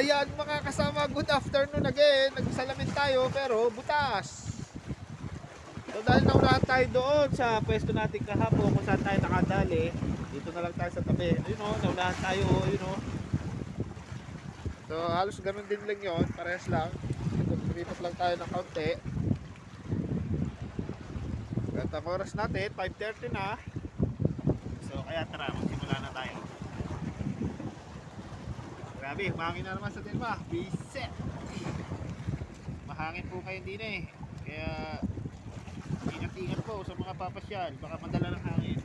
ayan mga kasama, good afternoon again. Nagsalamin tayo pero butas. So dahil naunahan tayo doon sa pwesto natin kahapon kung saan tayo nakadali, dito na lang tayo sa tabi. Ayun o, naunahan tayo o, ayun o. So halos ganun din lang yon parehas lang. Lumipat lang tayo ng kaunti. At ang oras natin, 5.30 na. So kaya tara, magsimula na tayo. Grabe, mahangin na naman sa Dilma. Biset! Mahangin po kayo din eh. Kaya ingat-ingat po sa mga papasyal. Baka madala ng hangin.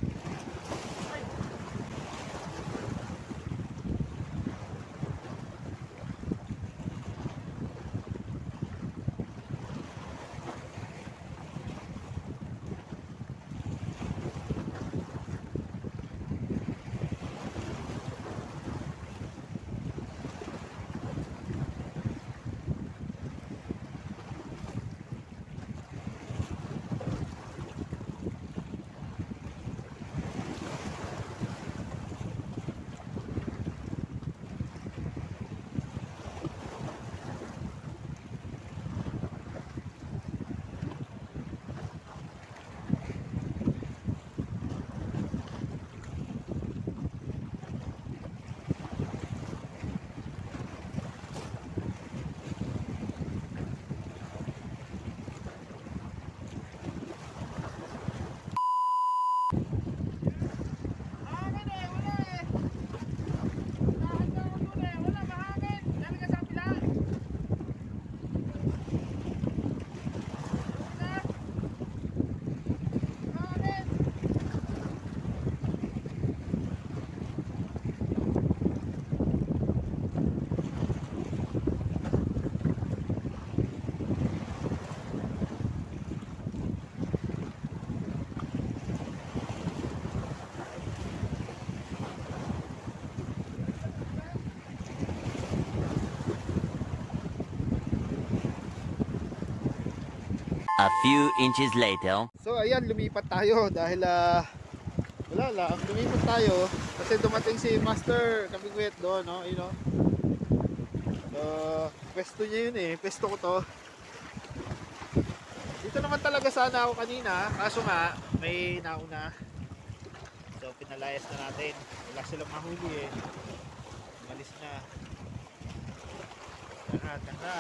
Mahangin eh, wala eh. Lahat na ako dun eh, wala mahangin. Dali ka sa kapila. Wala. Mahangin. A few inches later. So ayan, lumipat tayo dahil ah, wala lang, lumipat tayo kasi dumating si Master Kabigwet doon, no? You know? So, pwesto niya yun eh, pwesto ko to. Dito naman talaga sana ako kanina, kaso nga, may nauna. So, pinalayas na natin. Wala silang mahuli eh. Umalis na. Tara, tara.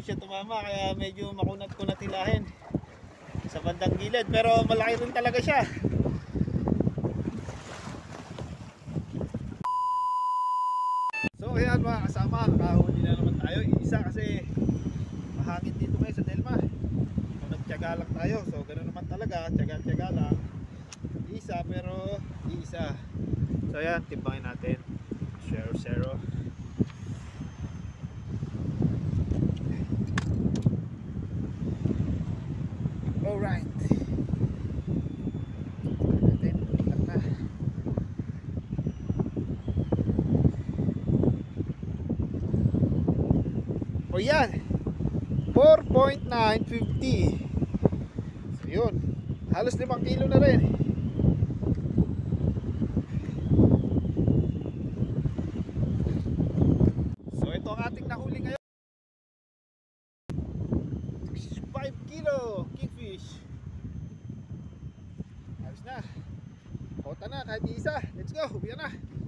Doon siya tumama kaya medyo makunat-kunat hilahin sa bandang gilid pero malaki rin talaga siya. So ayan mga kasama, nakahuli na naman tayo. Isa kasi mahangin dito ngayon sa Delma. So nagtyaga lang tayo. So ganoon naman talaga, tyaga-tyaga lang. Isa pero isa. So ayan, timbangin natin. Zero zero. Alright. O yan. 4.950. So yun. Halos 5 kilo na rin. So ito ang ating nahuli ngayon. 5 kilo kingfish. Ayos na. Kota na kahit isa. Let's go. Uwi na.